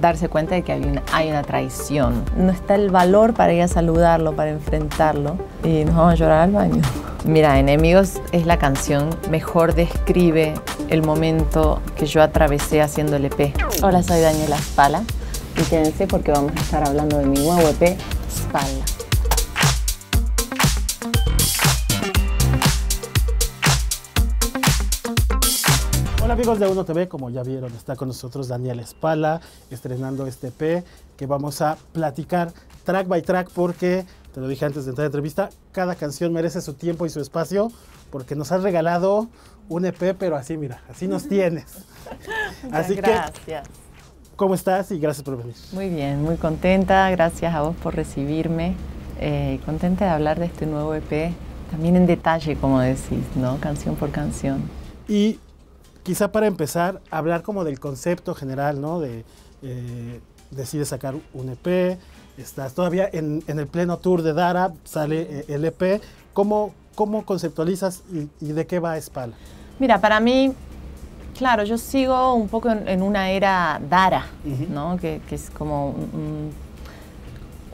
darse cuenta de que hay una, hay una traición. No está el valor para ir a saludarlo, para enfrentarlo y nos vamos a llorar al baño. Mira, Enemigos es la canción mejor describe el momento que yo atravesé haciendo el EP. Hola, soy Daniela Spala y quédense porque vamos a estar hablando de mi nuevo EP, Spala. Amigos de Uno TV, como ya vieron, está con nosotros Daniel Espala, estrenando este P que vamos a platicar track by track porque, te lo dije antes de entrar a la entrevista, cada canción merece su tiempo y su espacio porque nos has regalado un EP, pero así, mira, así nos tienes. así gracias. ¿cómo estás? Y gracias por venir. Muy bien, muy contenta, gracias a vos por recibirme, eh, contenta de hablar de este nuevo EP, también en detalle, como decís, ¿no? Canción por canción. Y quizá para empezar, hablar como del concepto general, ¿no? De, eh, decides sacar un EP, estás todavía en, el pleno tour de Dara, sale eh, el EP. ¿Cómo, cómo conceptualizas y, de qué va Espala? Mira, para mí, claro, yo sigo un poco en, una era Dara, ¿no? Que, es como un,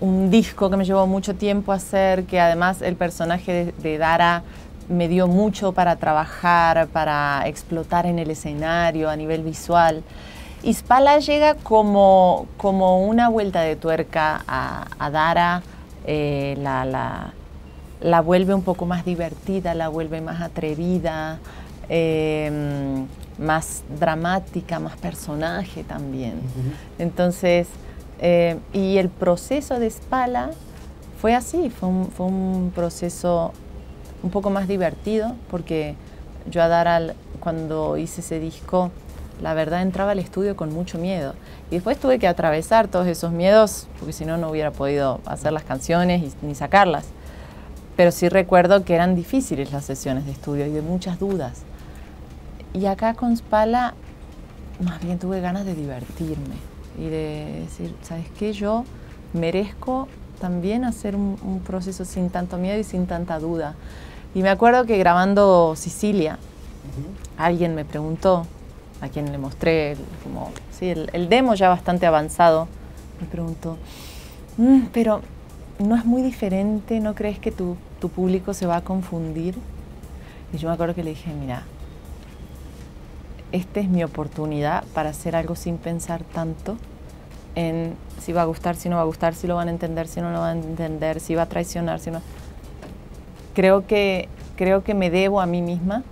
un, disco que me llevó mucho tiempo hacer, que además el personaje de Dara me dio mucho para trabajar, para explotar en el escenario a nivel visual. Y Spala llega como, como una vuelta de tuerca a, Dara, eh, la, la, vuelve un poco más divertida, la vuelve más atrevida, em, más dramática, más personaje también. Entonces, eh, y el proceso de Spala fue así, fue un, fue un proceso un poco más divertido, porque yo a Daral, cuando hice ese disco, la verdad entraba al estudio con mucho miedo. Y después tuve que atravesar todos esos miedos, porque si no, no hubiera podido hacer las canciones ni sacarlas. Pero sí recuerdo que eran difíciles las sesiones de estudio y de muchas dudas. Y acá con Spala, más bien tuve ganas de divertirme y de decir, ¿sabes qué? Yo merezco también hacer un proceso sin tanto miedo y sin tanta duda. Y me acuerdo que grabando Sicilia, alguien me preguntó, a quien le mostré como, sí, el, demo ya bastante avanzado, me preguntó, mm, pero ¿no es muy diferente? ¿No crees que tu, tu público se va a confundir? Y yo me acuerdo que le dije, mira, esta es mi oportunidad para hacer algo sin pensar tanto en si va a gustar, si no va a gustar, si lo van a entender, si no lo van a entender, si va a traicionar, si no creo que, creo que me debo a mí misma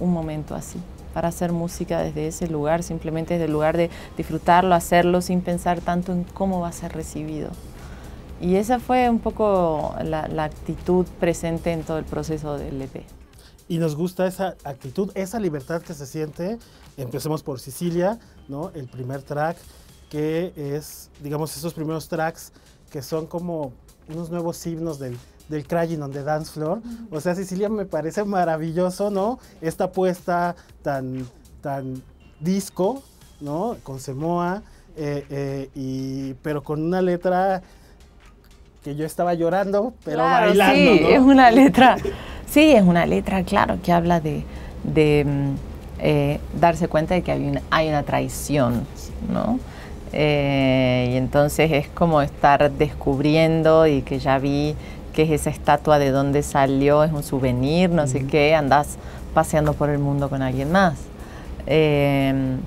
un momento así, para hacer música desde ese lugar, simplemente desde el lugar de disfrutarlo, hacerlo sin pensar tanto en cómo va a ser recibido. Y esa fue un poco la, actitud presente en todo el proceso del EP. Y nos gusta esa actitud, esa libertad que se siente. Empecemos por Sicilia, ¿no? El primer track, que es, digamos, esos primeros tracks que son como unos nuevos himnos del, del Crying on the Dance Floor. O sea, Sicilia me parece maravilloso, ¿no? Esta puesta tan, tan disco, ¿no? Con Semoa, eh, eh, y, pero con una letra que yo estaba llorando, pero bailando. Sí, es una letra, sí, es una letra, claro, que habla de, mm, eh, darse cuenta de que hay una, hay una traición, ¿no? y entonces es como estar descubriendo y que ya vi qué es esa estatua, de dónde salió, es un souvenir, no sé qué, andás paseando por el mundo con alguien más. Em,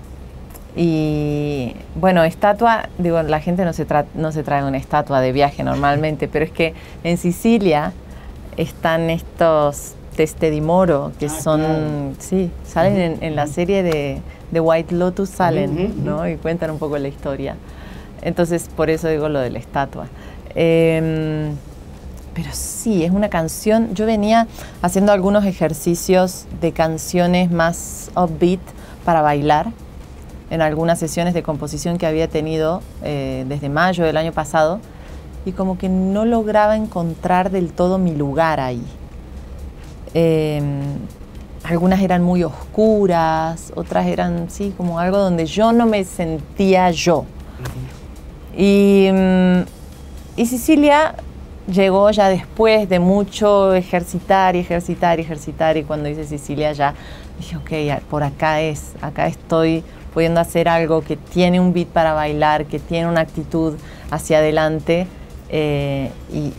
y bueno, estatua, digo, la gente no se, no se trae una estatua de viaje normalmente, pero es que en Sicilia están estos teste di moro, que ah, son, sí, salen en, la serie de, White Lotus, salen, ¿no? Y cuentan un poco la historia. Entonces, por eso digo lo de la estatua. Em, pero sí, es una canción. Yo venía haciendo algunos ejercicios de canciones más upbeat para bailar en algunas sesiones de composición que había tenido eh, desde mayo del año pasado y como que no lograba encontrar del todo mi lugar ahí. Em, algunas eran muy oscuras, otras eran, sí, como algo donde yo no me sentía yo. Y, mm, y Sicilia llegó ya después de mucho ejercitar y ejercitar y ejercitar y cuando hice Sicilia ya dije, ok, por acá es, acá estoy pudiendo hacer algo que tiene un beat para bailar, que tiene una actitud hacia adelante eh,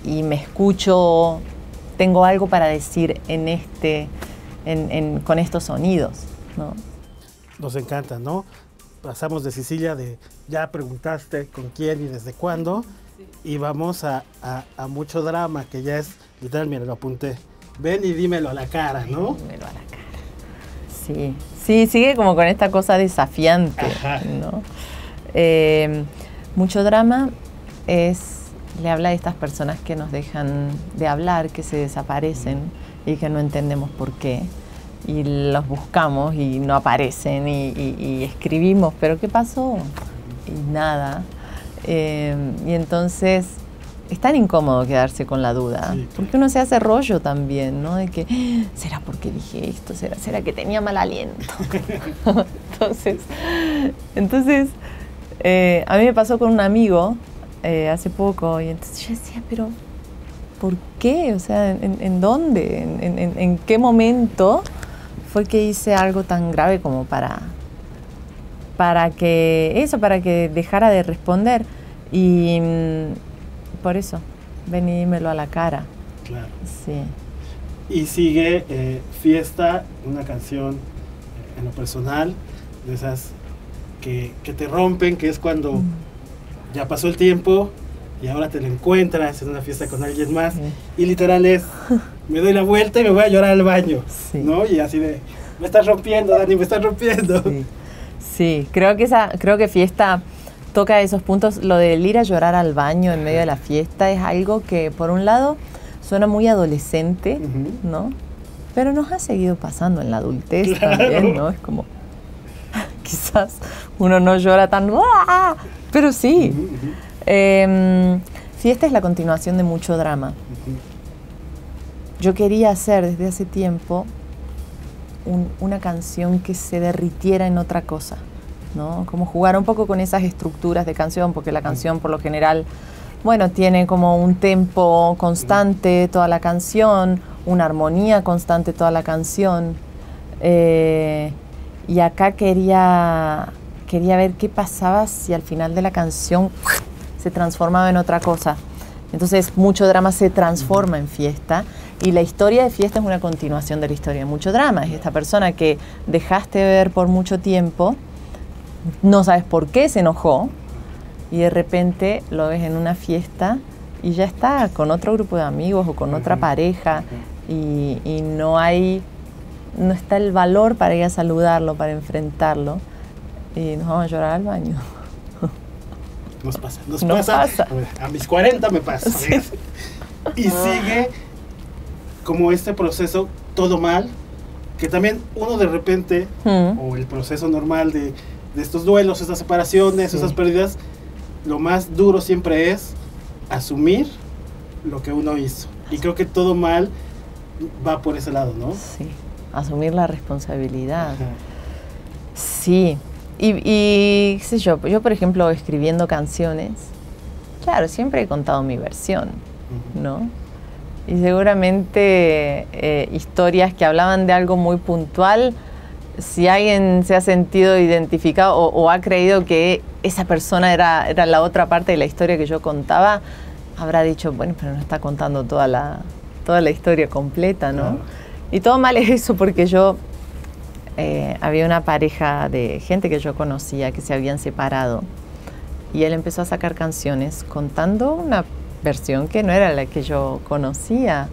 y, me escucho, tengo algo para decir en este, con estos sonidos. ¿no? Nos encanta, ¿no? Pasamos de Sicilia de ya preguntaste con quién y desde cuándo y vamos a, mucho drama que ya es, literal, mira, lo apunté. Ven y dímelo a la cara, ¿no? Dímelo a la cara. Sí, sí, sigue como con esta cosa desafiante, ¿no? Eh, mucho drama es, le habla de estas personas que nos dejan de hablar, que se desaparecen y que no entendemos por qué. Y los buscamos y no aparecen y, escribimos, pero ¿qué pasó? Y nada. Eh, y entonces es tan incómodo quedarse con la duda, porque uno se hace rollo también, ¿no? De que, ah, ¿será porque dije esto? ¿Será, será que tenía mal aliento? entonces, entonces eh, a mí me pasó con un amigo eh, hace poco y entonces yo decía, pero ¿por qué? O sea, ¿en, dónde? ¿En, qué momento fue que hice algo tan grave como para, para que, eso, para que dejara de responder? Y mm, por eso, venímelo a la cara. Claro. Sí. Y sigue eh, Fiesta, una canción eh, en lo personal, de esas que, te rompen, que es cuando mm. ya pasó el tiempo y ahora te lo encuentras en una fiesta con alguien más. Y literal es, me doy la vuelta y me voy a llorar al baño. ¿No? Y así de, me estás rompiendo, Dani, me estás rompiendo. Sí, sí creo, que esa, creo que Fiesta toca esos puntos. Lo del ir a llorar al baño en medio de la fiesta es algo que, por un lado, suena muy adolescente, ¿no? Pero nos ha seguido pasando en la adultez también, ¿no? Es como, quizás uno no llora tan, ¡Ah! pero sí. Em, fiesta es la continuación de mucho drama. Yo quería hacer desde hace tiempo una canción que se derritiera en otra cosa. Como jugar un poco con esas estructuras de canción, porque la canción por lo general, bueno, tiene como un tempo constante toda la canción, una armonía constante toda la canción. Eh, y acá quería, quería ver qué pasaba si al final de la canción se transformaba en otra cosa. Entonces, mucho drama se transforma en fiesta y la historia de fiesta es una continuación de la historia de mucho drama. Es esta persona que dejaste ver por mucho tiempo no sabes por qué se enojó y de repente lo ves en una fiesta y ya está con otro grupo de amigos o con otra pareja y, no hay, no está el valor para ir a saludarlo, para enfrentarlo y nos vamos a llorar al baño. Nos pasa, nos, pasa. A mis 40 me pasa. Y sigue como este proceso todo mal, que también uno de repente, mm. o el proceso normal de de estos duelos, estas separaciones, esas pérdidas, lo más duro siempre es asumir lo que uno hizo. Y creo que todo mal va por ese lado, ¿no? Sí, asumir la responsabilidad. Sí, y, y, qué sé yo, yo por ejemplo escribiendo canciones, claro, siempre he contado mi versión, ¿no? Y seguramente eh, historias que hablaban de algo muy puntual, si alguien se ha sentido identificado o, ha creído que esa persona era, era, la otra parte de la historia que yo contaba, habrá dicho, bueno, pero no está contando toda la, toda la historia completa, ¿no? Y todo mal es eso porque yo, eh, había una pareja de gente que yo conocía que se habían separado y él empezó a sacar canciones contando una versión que no era la que yo conocía.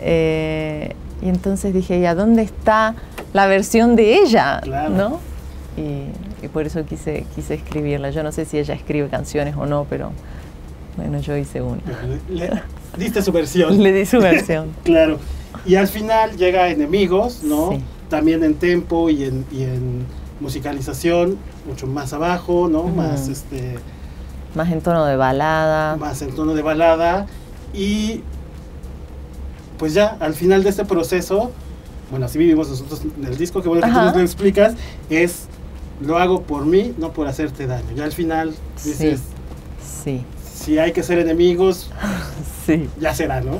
Eh, y entonces dije, ¿y a dónde está la versión de ella? ¿no? Y, por eso quise, quise escribirla. Yo no sé si ella escribe canciones o no, pero bueno, yo hice una. Le, diste su versión. Le di su versión. claro. Y al final llega Enemigos, ¿no? También en tempo y en, y en, musicalización, mucho más abajo, ¿no? Más este. Más en tono de balada. Más en tono de balada. Y pues ya al final de este proceso, bueno, así vivimos nosotros en el disco, que bueno que tú nos lo explicas, es lo hago por mí, no por hacerte daño. Ya al final dices, sí. si hay que ser enemigos, sí. ya será, ¿no?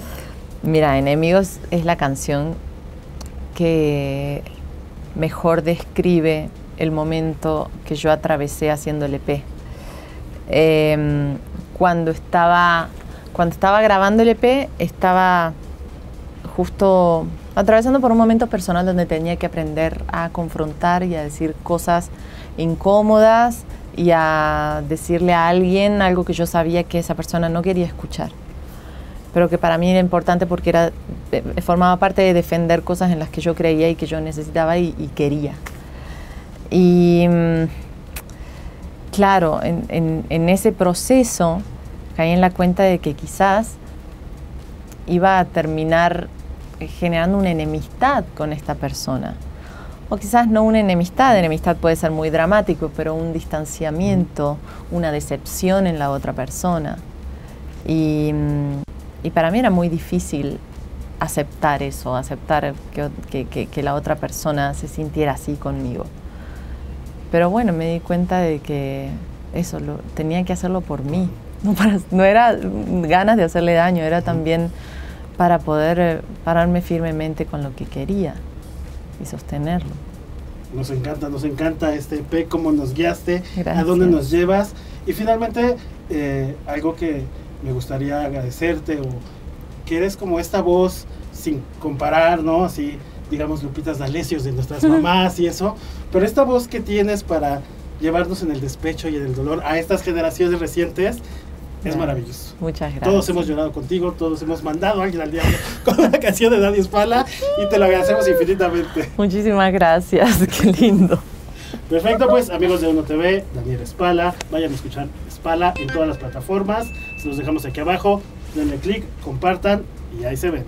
Mira, Enemigos es la canción que mejor describe el momento que yo atravesé haciendo el EP. Em, cuando, estaba, cuando estaba grabando el EP, estaba justo atravesando por un momento personal donde tenía que aprender a confrontar y a decir cosas incómodas y a decirle a alguien algo que yo sabía que esa persona no quería escuchar, pero que para mí era importante porque era, eh, formaba parte de defender cosas en las que yo creía y que yo necesitaba y, quería. Y mm, claro, en, ese proceso caí en la cuenta de que quizás iba a terminar generando una enemistad con esta persona. O quizás no una enemistad, enemistad puede ser muy dramático, pero un distanciamiento, una decepción en la otra persona. Y, para mí era muy difícil aceptar eso, aceptar que, la otra persona se sintiera así conmigo. Pero bueno, me di cuenta de que eso, lo, tenía que hacerlo por mí. No, no era ganas de hacerle daño, era también para poder eh, pararme firmemente con lo que quería y sostenerlo. Nos encanta, nos encanta este P, cómo nos guiaste, a dónde nos llevas. Y finalmente, eh, algo que me gustaría agradecerte, o que eres como esta voz sin comparar, ¿no? Así, digamos, Lupitas D'Alessios de nuestras mamás y eso, pero esta voz que tienes para llevarnos en el despecho y en el dolor a estas generaciones recientes es maravilloso. Muchas gracias. Todos hemos llorado contigo, todos hemos mandado a alguien al diablo con la canción de Dani Espala y te lo agradecemos infinitamente. Muchísimas gracias, qué lindo. Perfecto, pues amigos de Uno TV, Daniel Espala, vayan a escuchar Espala en todas las plataformas, se los dejamos aquí abajo, denle click, compartan y ahí se ven.